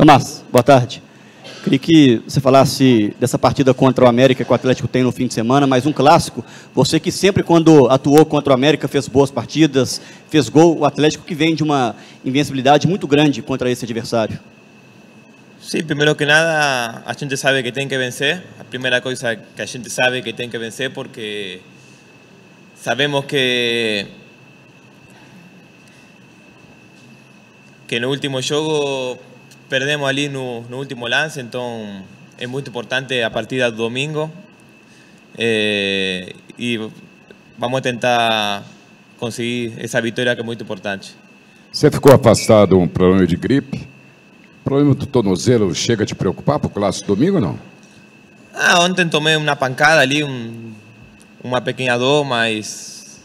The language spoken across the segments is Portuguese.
Tomás, boa tarde. Queria que você falasse dessa partida contra o América que o Atlético tem no fim de semana, mais um clássico. Você que sempre, quando atuou contra o América, fez boas partidas, fez gol, o Atlético que vem de uma invencibilidade muito grande contra esse adversário. Sim, primeiro que nada, a gente sabe que tem que vencer. A primeira coisa que a gente sabe que tem que vencer porque sabemos que que no último jogo perdemos ali no, no último lance, então é muito importante a partida do domingo. Eh, e vamos tentar conseguir essa vitória que é muito importante. Você ficou afastado um problema de gripe? O problema do tornozelo chega a te preocupar para o clássico domingo ou não? Ah, ontem tomei uma pancada ali, um, uma pequena dor, mas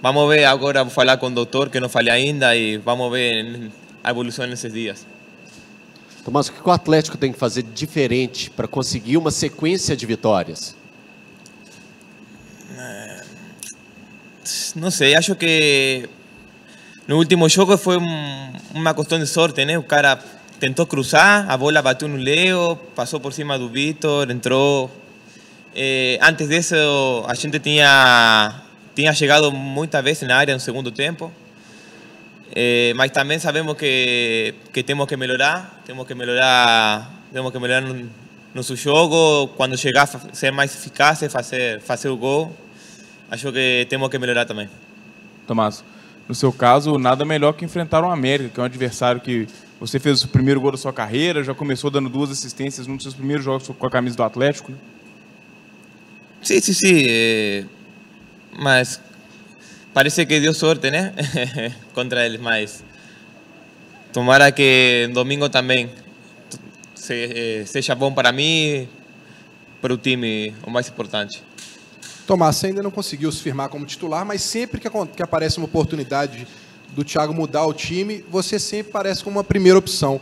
vamos ver agora, vou falar com o doutor, que não falei ainda, e vamos ver a evolução nesses dias. Tomás, o que o Atlético tem que fazer diferente para conseguir uma sequência de vitórias? Não sei, acho que no último jogo foi um, uma questão de sorte, né? O cara tentou cruzar, a bola bateu no Leo, passou por cima do Vitor, entrou. Eh, antes disso, a gente tinha, tinha chegado muitas vezes na área no segundo tempo. Eh, mas também sabemos que, que temos que melhorar, temos que melhorar, temos que melhorar no nosso jogo, quando chegar ser mais eficaz, fazer, fazer o gol. Acho que temos que melhorar também. Tomás, no seu caso, nada melhor que enfrentar o América, que é um adversário que você fez o primeiro gol da sua carreira, já começou dando duas assistências num dos seus primeiros jogos com a camisa do Atlético. Né? Sim, sim, sim. Eh, mas parece que deu sorte, né? Contra eles, mas tomara que domingo também se, eh, seja bom para mim, para o time, o mais importante. Tomás, você ainda não conseguiu se firmar como titular, mas sempre que, que aparece uma oportunidade do Thiago mudar o time, você sempre parece como uma primeira opção.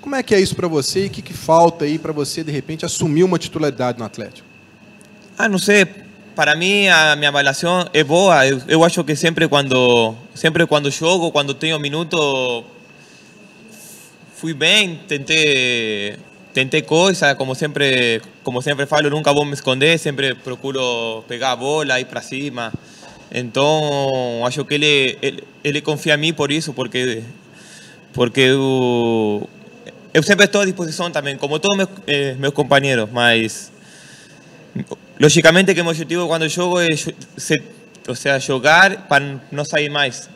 Como é que é isso para você e o que, que falta aí para você, de repente, assumir uma titularidade no Atlético? Ah, não sei. Para mim, a minha avaliação é boa. Eu, eu acho que sempre quando, sempre quando jogo, quando tenho minuto, fui bem, tentei tentei coisa, como sempre, como sempre falo, nunca vou me esconder, sempre procuro pegar a bola, ir para cima. Então, acho que ele, ele, ele confia em mim por isso, porque, porque eu, eu sempre estou à disposição também, como todos meus, eh, meus companheiros, mas logicamente que meu objetivo quando jogo é seja, jogar para não sair mais.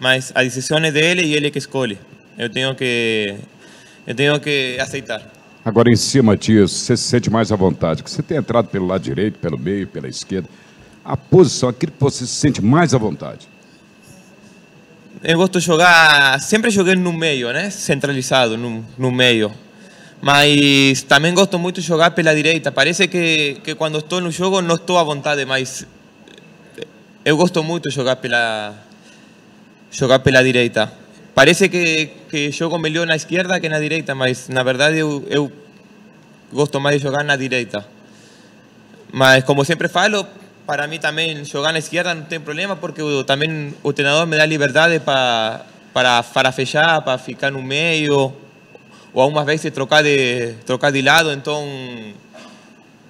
Mas a decisão é dele e ele que escolhe. Eu tenho que eu tenho que aceitar. Agora, em cima disso, você se sente mais à vontade, que você tem entrado pelo lado direito, pelo meio, pela esquerda. A posição, aquilo que você se sente mais à vontade. Eu gosto de jogar, sempre joguei no meio, né? Centralizado, no, no meio. Mas também gosto muito de jogar pela direita. Parece que, que quando estou no jogo não estou à vontade, mas eu gosto muito de jogar pela, jogar pela direita. Parece que, que melhor na esquerda que na direita, mas na verdade eu, eu gosto mais de jogar na direita. Mas como sempre falo, para mim também jogar na esquerda não tem problema, porque também o treinador me dá liberdade para, para, para fechar, para ficar no meio, ou algumas vezes trocar de, trocar de lado. Então,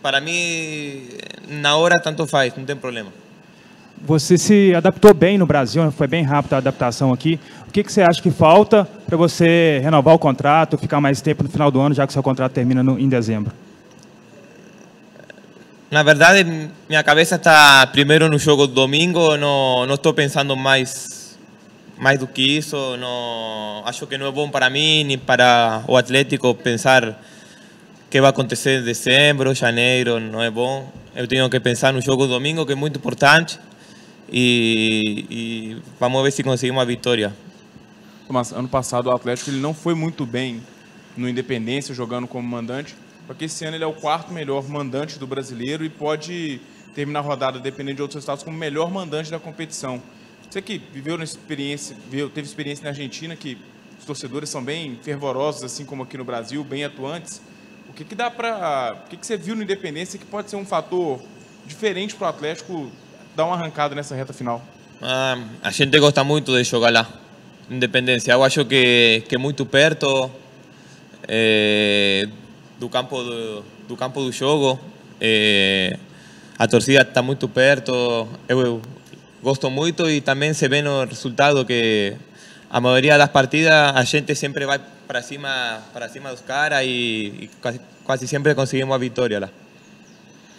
para mim, na hora tanto faz, não tem problema. Você se adaptou bem no Brasil, foi bem rápido a adaptação aqui. O que, que você acha que falta para você renovar o contrato, ficar mais tempo no final do ano, já que seu contrato termina no, em dezembro? Na verdade, minha cabeça está primeiro no jogo do domingo, não, não estou pensando mais, mais do que isso. Não, acho que não é bom para mim nem para o Atlético pensar o que vai acontecer em dezembro, janeiro, não é bom. Eu tenho que pensar no jogo do domingo, que é muito importante e, e vamos ver se conseguimos uma vitória. Mas ano passado o Atlético ele não foi muito bem no Independência jogando como mandante, porque esse ano ele é o quarto melhor mandante do brasileiro e pode terminar a rodada, dependendo de outros resultados, como melhor mandante da competição. Você que viveu na experiência, teve experiência na Argentina, que os torcedores são bem fervorosos, assim como aqui no Brasil, bem atuantes. O que, que dá para. O que, que você viu no Independência que pode ser um fator diferente para o Atlético dar uma arrancada nessa reta final? Ah, a gente gosta muito de jogar lá, Independência. Eu acho que, é muito perto. eh, do campo do, do campo do jogo. Eh, a torcida está muito perto. Eu gosto muito e também se vê no resultado que a maioria das partidas a gente sempre vai para cima para cima dos caras e, e quase, quase sempre conseguimos a vitória lá.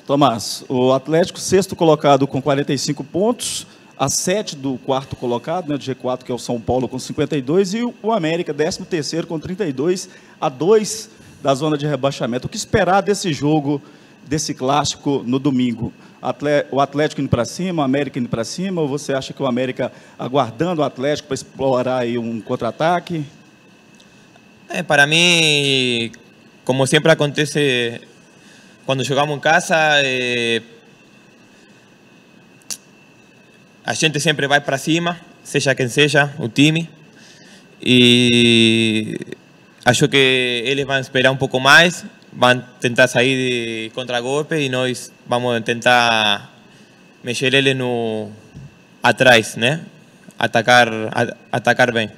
Tomás, o Atlético, sexto colocado com 45 pontos, a 7 do quarto colocado, né, do G4, que é o São Paulo, com 52, e o América, 13 terceiro, com 32, a 2 da zona de rebaixamento. O que esperar desse jogo, desse clássico no domingo? O Atlético indo para cima, o América indo para cima, ou você acha que o América aguardando o Atlético para explorar aí um contra-ataque? É, para mim, como sempre acontece quando jogamos em casa, é, a gente sempre vai para cima, seja quem seja o time. E acho que eles vão esperar um pouco mais, vão tentar sair de contra-golpe e nós vamos tentar mexer eles no atrás, né? Atacar, atacar bem.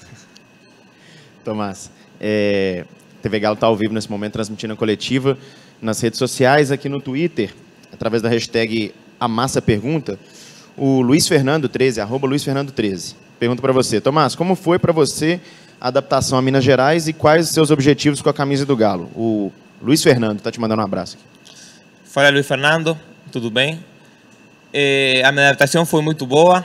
Tomás, é, TV Galo está ao vivo nesse momento, transmitindo a coletiva nas redes sociais, aqui no Twitter, através da hashtag a massa pergunta, o Luiz Fernando 13, arroba Luiz Fernando 13, pergunta para você, Tomás, como foi para você a adaptação a Minas Gerais e quais os seus objetivos com a camisa do Galo? O Luiz Fernando está te mandando um abraço aqui. Fala Luiz Fernando, tudo bem? É, a minha adaptação foi muito boa,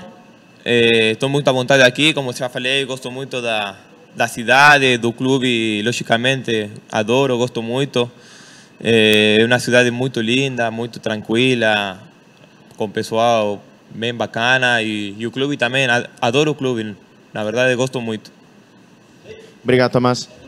estou é, muito à vontade aqui, como já falei, gosto muito da, da cidade, do clube, logicamente, adoro, gosto muito. É uma cidade muito linda, muito tranquila, com pessoal bem bacana e, e o clube também, adoro o clube, na verdade gosto muito. Obrigado, Tomás.